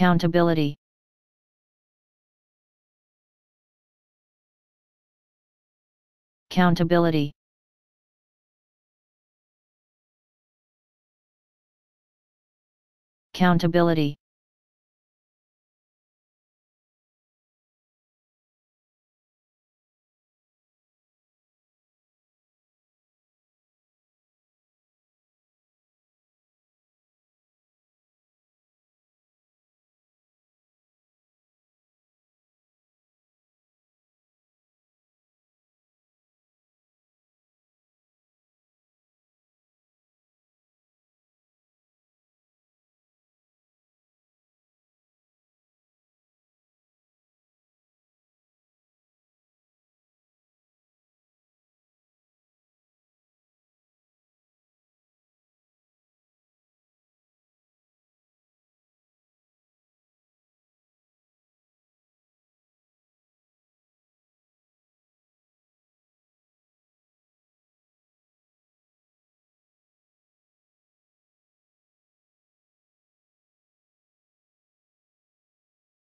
Accountability. Accountability. Accountability.